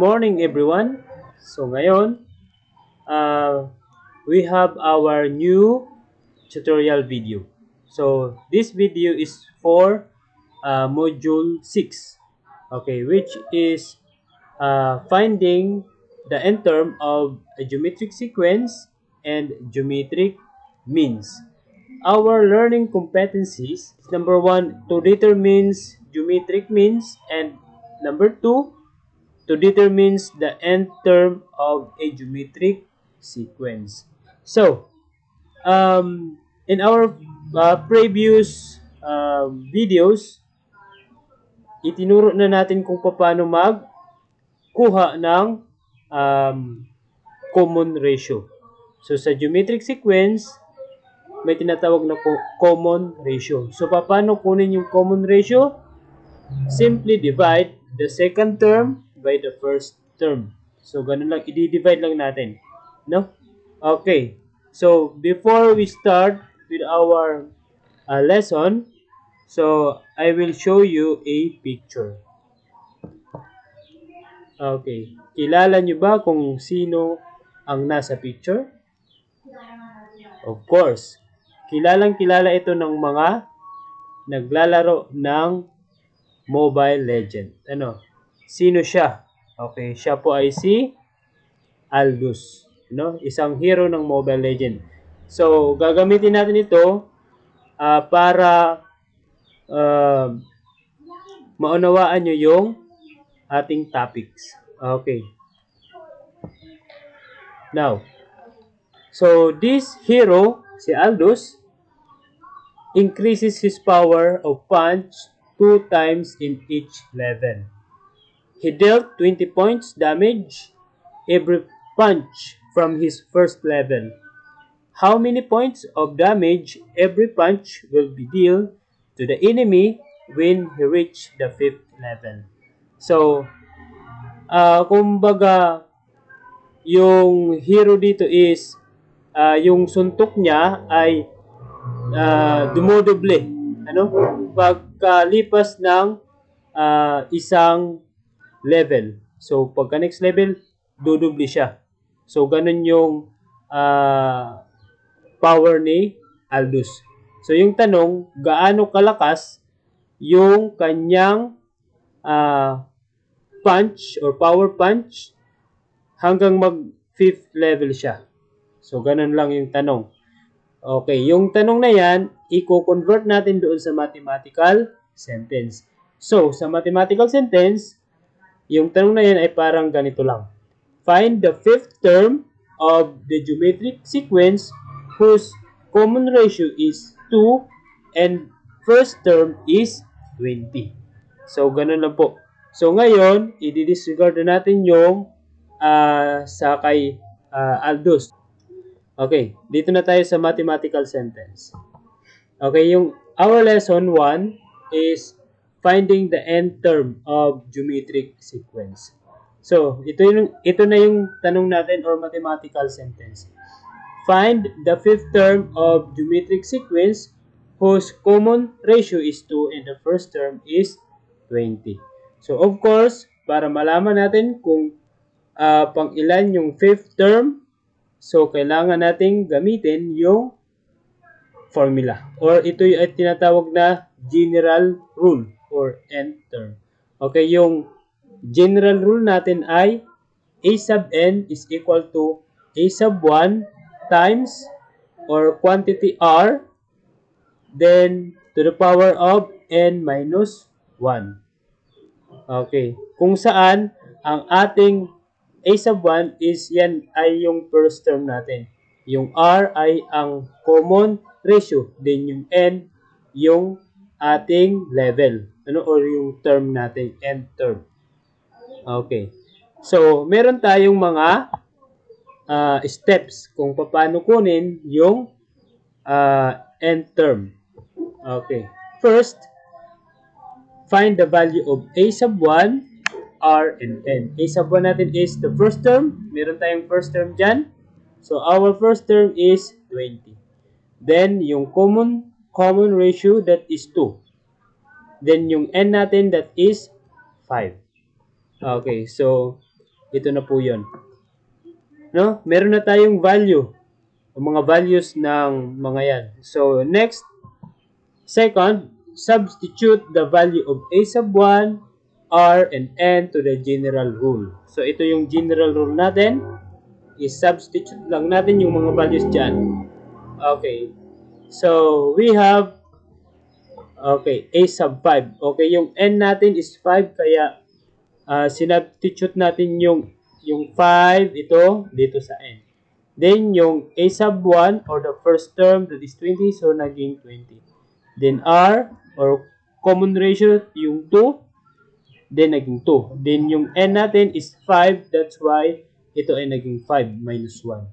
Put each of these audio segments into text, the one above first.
Morning everyone. So ngayon, uh, we have our new tutorial video. So this video is for uh, module 6. Okay, which is uh, finding the end term of a geometric sequence and geometric means. Our learning competencies, number one, to determine geometric means and number two, to determines the end term of a geometric sequence. So, um, in our uh, previous uh, videos, itinuro na natin kung paano magkuha ng um, common ratio. So, sa geometric sequence, may tinatawag na common ratio. So, paano kunin yung common ratio? Simply divide the second term by the first term. So, ganun lang. I-divide lang natin. No? Okay. So, before we start with our uh, lesson, so, I will show you a picture. Okay. Kilala nyo ba kung sino ang nasa picture? Of course. Kilalang kilala ito ng mga naglalaro ng Mobile Legend. Ano? Sino siya? Okay, siya po ay si Aldous. No? Isang hero ng Mobile Legend. So, gagamitin natin ito uh, para uh, maunawaan nyo yung ating topics. Okay. Now, so this hero, si Aldous, increases his power of punch two times in each level. He dealt 20 points damage every punch from his first level. How many points of damage every punch will be dealt to the enemy when he reach the fifth level? So, uh, kumbaga, yung hero dito is, uh, yung suntok niya ay uh, dumodoble. Ano? Pagkalipas ng uh, isang level. So, pagka next level, dudubli siya. So, ganun yung uh, power ni Aldous. So, yung tanong, gaano kalakas yung kanyang uh, punch or power punch hanggang mag fifth level siya. So, ganun lang yung tanong. Okay, yung tanong na yan, i-convert natin doon sa mathematical sentence. So, sa mathematical sentence, yung tanong na yan ay parang ganito lang. Find the fifth term of the geometric sequence whose common ratio is 2 and first term is 20. So, ganun lang po. So, ngayon, i-disregard na natin yung uh, sa kay uh, Aldous. Okay, dito na tayo sa mathematical sentence. Okay, yung our lesson 1 is finding the end term of geometric sequence. So, ito, yung, ito na yung tanong natin or mathematical sentence. Find the fifth term of geometric sequence whose common ratio is 2 and the first term is 20. So, of course, para malaman natin kung uh, pang ilan yung fifth term, so kailangan nating gamitin yung formula. Or ito ay tinatawag na general rule or end term. Okay, yung general rule natin ay a sub n is equal to a sub 1 times or quantity r then to the power of n minus 1. Okay. Kung saan ang ating a sub 1 is yan ay yung first term natin. Yung r ay ang common ratio. Then yung n yung ating level ano or yung term natin, end term. Okay. So, meron tayong mga uh, steps kung paano kunin yung uh, end term. Okay. First, find the value of a sub 1, r, and n. a sub 1 natin is the first term. Meron tayong first term dyan. So, our first term is 20. Then, yung common common ratio that is 2. Then yung n natin that is 5. Okay, so ito na po 'yon. No? Meron na tayong value. Ang mga values ng mga yan. So, next, second, substitute the value of a sub 1, r, and n to the general rule. So, ito yung general rule natin. I-substitute lang natin yung mga values dyan. Okay. So, we have Okay, a sub 5. Okay, yung n natin is 5 kaya uh, sinubstitute natin yung yung 5 ito dito sa n. Then yung a sub 1 or the first term that is 20 so naging 20. Then r or common ratio yung 2 then naging 2. Then yung n natin is 5 that's why ito ay naging 5 minus 1.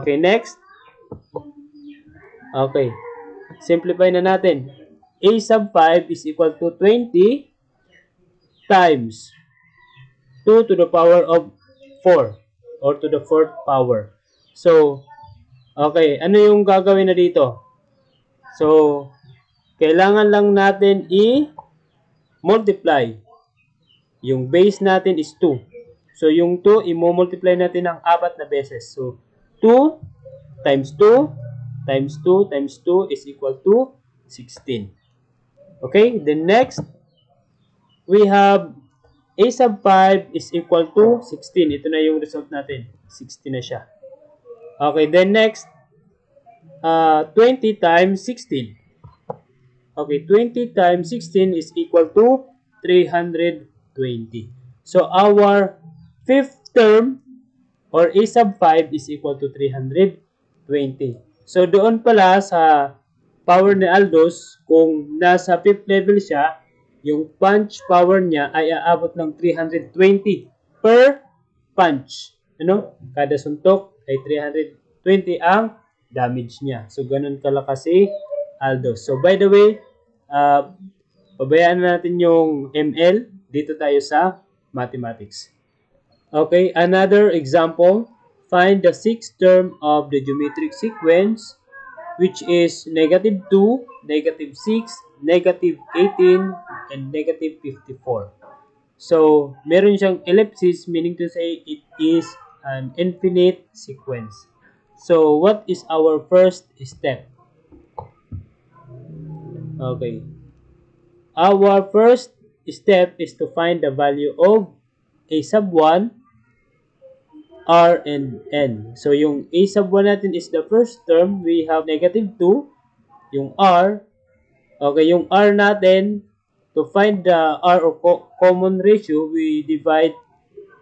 Okay, next. Okay. Simplify na natin a sub 5 is equal to 20 times 2 to the power of 4 or to the fourth power. So, okay, ano yung gagawin na dito? So, kailangan lang natin i-multiply. Yung base natin is 2. So, yung 2, i-multiply natin ng apat na beses. So, 2 times 2 times 2 times 2 is equal to 16. Okay, the next, we have a sub 5 is equal to 16. Ito na yung result natin. 16 na siya. Okay, then next, uh, 20 times 16. Okay, 20 times 16 is equal to 320. So, our fifth term or a sub 5 is equal to 320. So, doon pala sa power ni Aldos, kung nasa 5th level siya, yung punch power niya ay aabot ng 320 per punch. Ano? Kada suntok ay 320 ang damage niya. So, ganun kalakas si Aldos. So, by the way, uh, pabayaan natin yung ML. Dito tayo sa mathematics. Okay, another example. Find the sixth term of the geometric sequence which is negative 2, negative 6, negative 18, and negative 54. So, meron siyang ellipsis meaning to say it is an infinite sequence. So, what is our first step? Okay. Our first step is to find the value of a sub 1 R, and N. So, yung A sub 1 natin is the first term. We have negative 2. Yung R. Okay, yung R natin, to find the R or co common ratio, we divide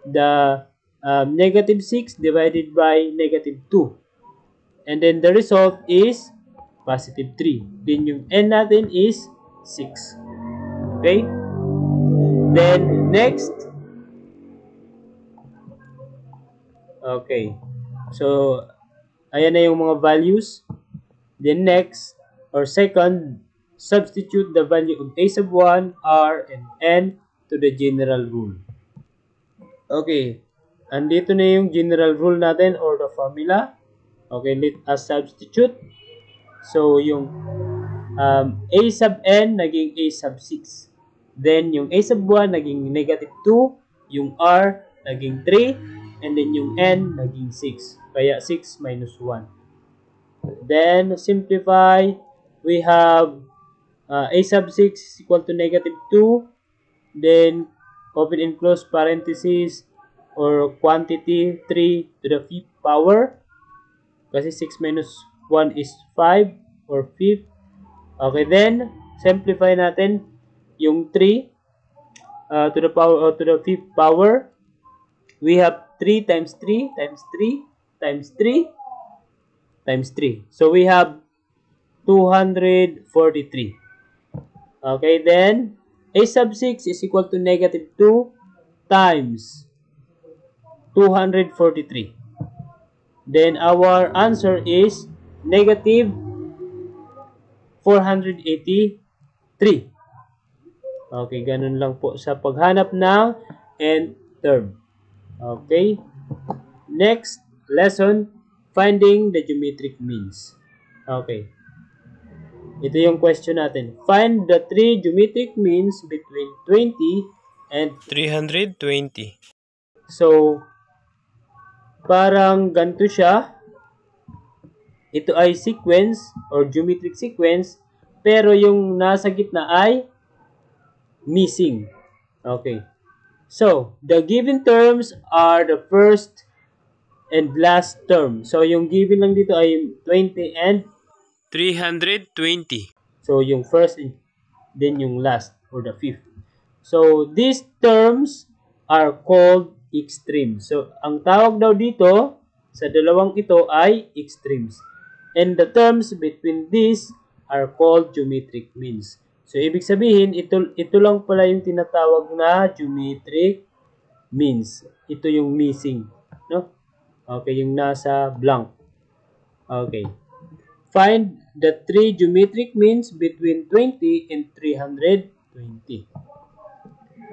the um, negative 6 divided by negative 2. And then the result is positive 3. Then yung N natin is 6. Okay? Then, next, Okay. So, ayan na yung mga values. Then next, or second, substitute the value of a sub 1, r, and n to the general rule. Okay. Andito na yung general rule natin or the formula. Okay, let us substitute. So, yung um, a sub n naging a sub 6. Then, yung a sub 1 naging negative 2. Yung r naging 3 and then yung n naging 6. Kaya 6 minus 1. Then, simplify, we have uh, a sub 6 is equal to negative 2. Then, open and close parenthesis or quantity 3 to the fifth power. Kasi 6 minus 1 is 5 or 5. Okay, then, simplify natin yung 3 uh, to the power or to the fifth power. We have 3 times 3 times 3 times 3 times 3. So we have 243. Okay, then a sub 6 is equal to negative 2 times 243. Then our answer is negative 483. Okay, ganun lang po sa paghanap ng nth term. Okay. Next lesson, finding the geometric means. Okay. Ito yung question natin. Find the three geometric means between 20 and 320. So, parang ganito siya. Ito ay sequence or geometric sequence, pero yung nasa gitna ay missing. Okay. So, the given terms are the first and last term. So, yung given lang dito ay 20 and 320. So, yung first and then yung last or the fifth. So, these terms are called extremes. So, ang tawag daw dito sa dalawang ito ay extremes. And the terms between these are called geometric means. So, ibig sabihin, ito, ito lang pala yung tinatawag na geometric means. Ito yung missing. No? Okay, yung nasa blank. Okay. Find the three geometric means between 20 and 320.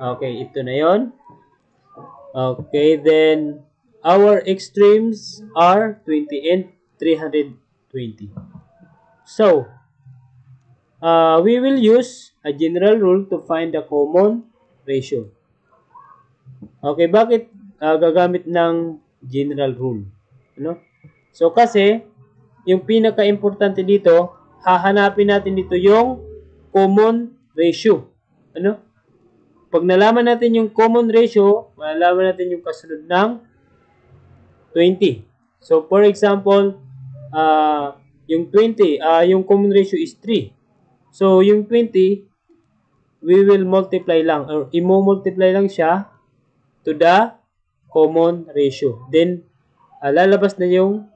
Okay, ito na yon. Okay, then our extremes are 20 and 320. So, uh, we will use a general rule to find the common ratio. Okay, bakit uh, gagamit ng general rule? Ano? So, kasi, yung pinaka-importante dito, hahanapin natin dito yung common ratio. Ano? Pag nalaman natin yung common ratio, malalaman natin yung kasunod ng 20. So, for example, uh, yung 20, uh, yung common ratio is 3. So, yung 20, we will multiply lang, or imo-multiply lang siya to the common ratio. Then, uh, lalabas na yung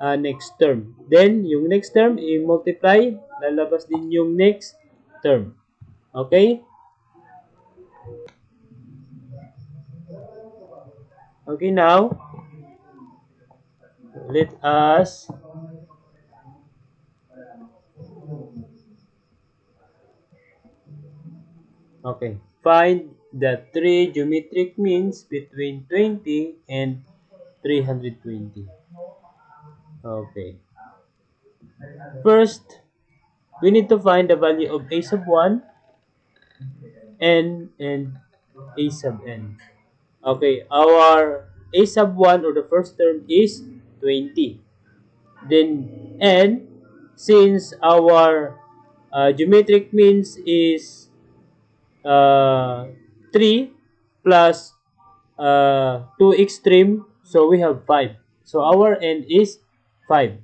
uh, next term. Then, yung next term, i-multiply, lalabas din yung next term. Okay? Okay, now, let us Okay. Find the three geometric means between 20 and 320. Okay. First, we need to find the value of a sub 1, n, and a sub n. Okay, our a sub 1 or the first term is 20. Then n, since our uh, geometric means is uh, 3 plus uh, 2 extreme, so we have 5. So our n is 5.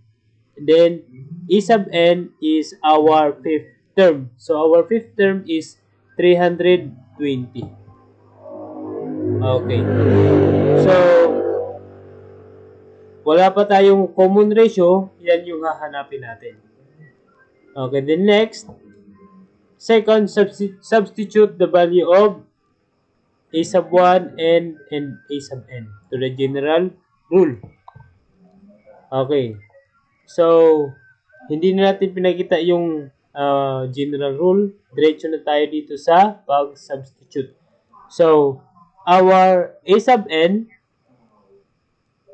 Then e sub n is our fifth term. So our fifth term is 320. Okay. So, wala pa tayong common ratio, yan yung hahanapin natin. Okay, then next, Second, substitute the value of a sub 1 and, and a sub n to the general rule. Okay. So, hindi na natin pinakita yung uh, general rule. Diretso na tayo dito sa pag-substitute. So, our a sub n,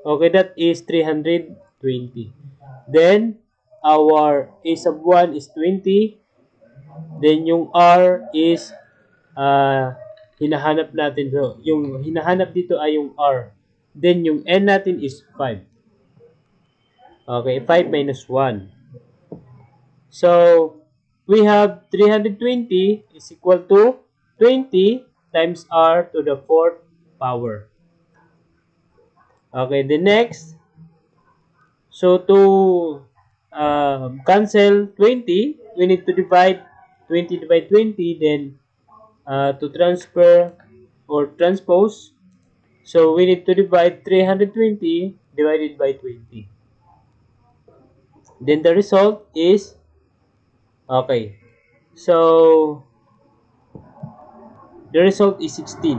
okay, that is 320. Then, our a sub 1 is 20. Then yung R is uh, hinahanap natin. So, yung hinahanap dito ay yung R. Then yung N natin is 5. Okay, 5 minus 1. So, we have 320 is equal to 20 times R to the 4th power. Okay, the next. So, to uh, cancel 20, we need to divide 20 by 20 then uh, to transfer or transpose. So we need to divide 320 divided by 20 then the result is okay. So the result is 16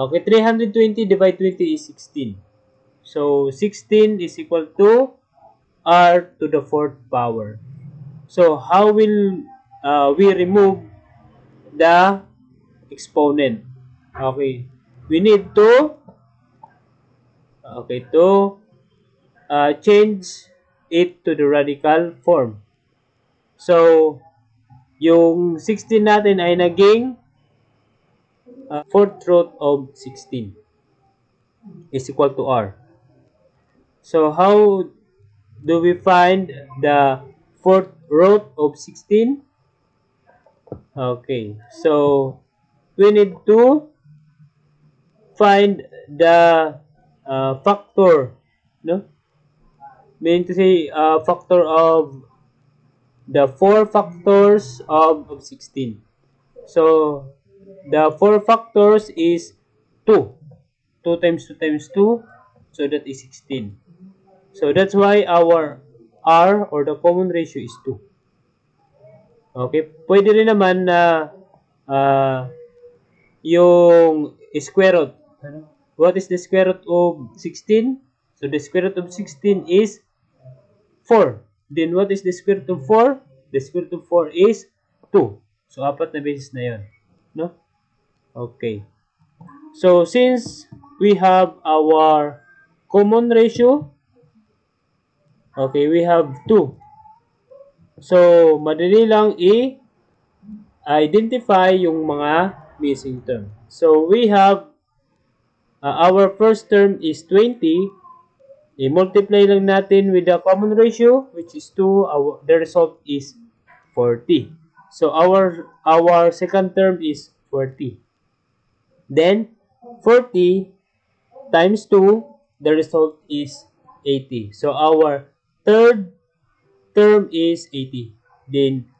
okay 320 divided 20 is 16 so 16 is equal to r to the fourth power So, how will uh, we remove the exponent? Okay. We need to okay to uh, change it to the radical form. So, yung 16 natin ay naging uh, fourth root of 16 is equal to r. So how do we find the fourth root of 16? Okay, so we need to find the uh, factor, no? Meaning to say uh, factor of the four factors of, of 16. So the four factors is 2. 2 times 2 times 2, so that is 16. So that's why our R or the common ratio is 2. Okay, pwede rin naman na uh, yung square root. What is the square root of 16? So the square root of 16 is 4. Then what is the square root of 4? The square root of 4 is 2. So apat na beses na 'yon, no? Okay. So since we have our common ratio, okay, we have 2. So madali lang i-identify yung mga missing term. So we have uh, our first term is 20. I-multiply lang natin with the common ratio which is 2. Our, the result is 40. So our our second term is 40. Then 40 times 2, the result is 80. So our third term is 80. Then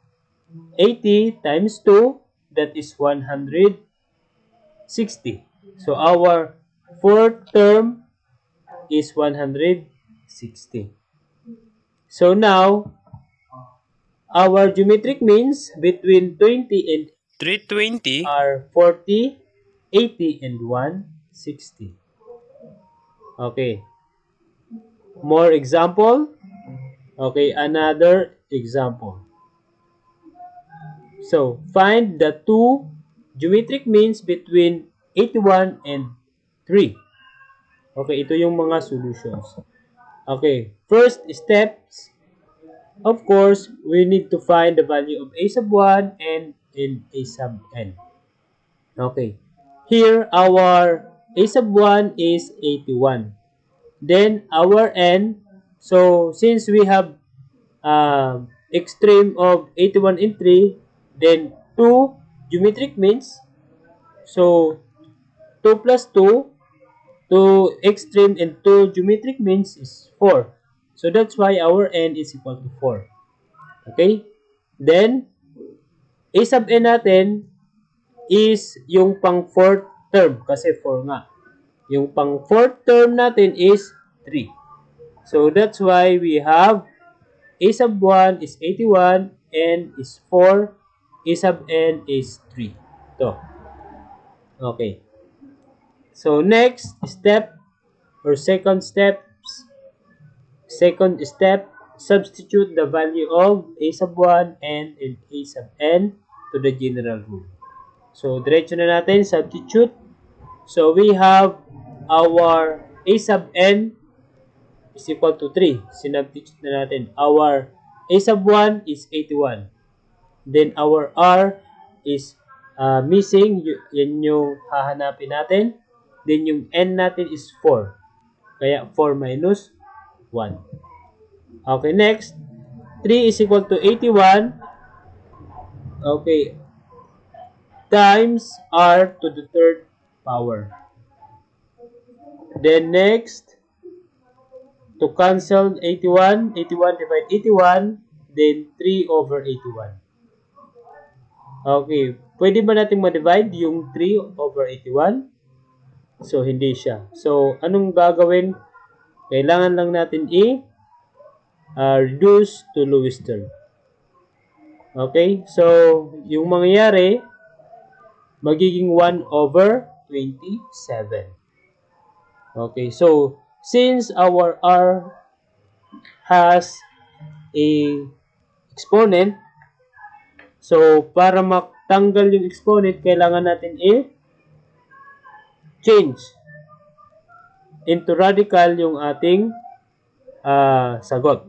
80 times 2, that is 160. So our fourth term is 160. So now, our geometric means between 20 and 320 are 40, 80, and 160. Okay. More example. Okay, another example. So, find the two geometric means between 81 and 3. Okay, ito yung mga solutions. Okay, first steps, of course, we need to find the value of a sub 1 and, and a sub n. Okay, here our a sub 1 is 81. Then our n, so since we have uh, extreme of 81 and 3, then 2 geometric means, so 2 plus 2 to extreme and 2 geometric means is 4. So that's why our n is equal to 4. Okay? Then, a sub n natin is yung pang fourth term kasi 4 nga. Yung pang fourth term natin is 3. So that's why we have a sub 1 is 81, n is 4, a sub n is 3. Ito. Okay. So next step or second steps, second step, substitute the value of a sub 1 and, and a sub n to the general rule. So diretso na natin, substitute. So we have our a sub n is equal to 3. Sinubstitute na natin. Our a sub 1 is 81. Then our r is uh, missing. Yan yung hahanapin natin. Then yung n natin is 4. Kaya 4 minus 1. Okay, next. 3 is equal to 81. Okay. Times r to the third power. Then next, to cancel 81, 81 divide 81, then 3 over 81. Okay, pwede ba natin ma-divide yung 3 over 81? So, hindi siya. So, anong gagawin? Kailangan lang natin i- uh, reduce to lowest term. Okay? So, yung mangyayari, magiging 1 over 27. Okay, so, since our r has a exponent, so, para matanggal yung exponent, kailangan natin i- change into radical yung ating uh, sagot.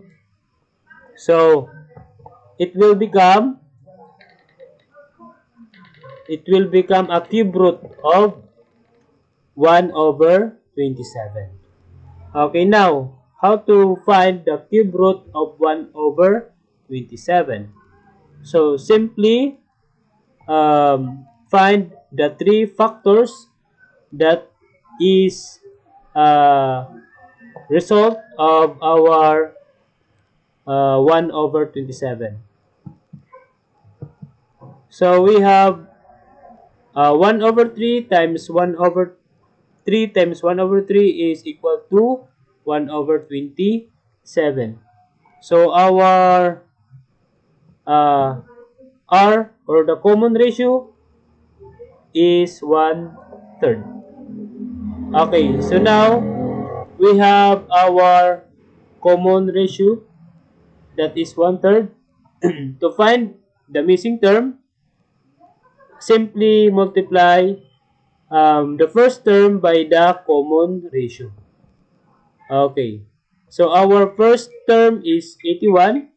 So, it will become it will become a cube root of 1 over 27. Okay, now, how to find the cube root of 1 over 27? So, simply um, find the three factors that is uh, result of our uh, 1 over 27. So we have uh, 1 over 3 times 1 over 3 times 1 over 3 is equal to 1 over 27. So our uh, R or the common ratio is 1 third. Okay, so now we have our common ratio that is 1 third. to find the missing term, simply multiply um, the first term by the common ratio. Okay. So our first term is 81.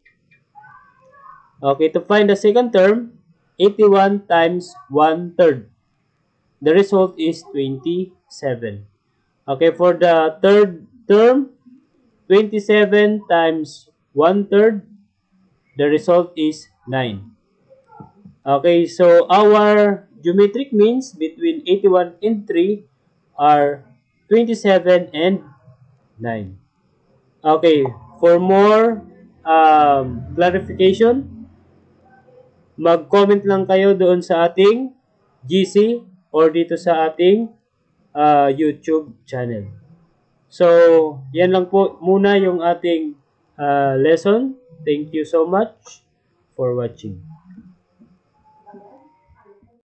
Okay, to find the second term, 81 times 1 third. The result is 27. Okay, for the third term, 27 times 1 third, the result is 9. Okay, so our geometric means between 81 and 3 are 27 and 9. Okay, for more um, clarification, mag-comment lang kayo doon sa ating GC or dito sa ating uh, YouTube channel. So, yan lang po muna yung ating uh, lesson. Thank you so much for watching.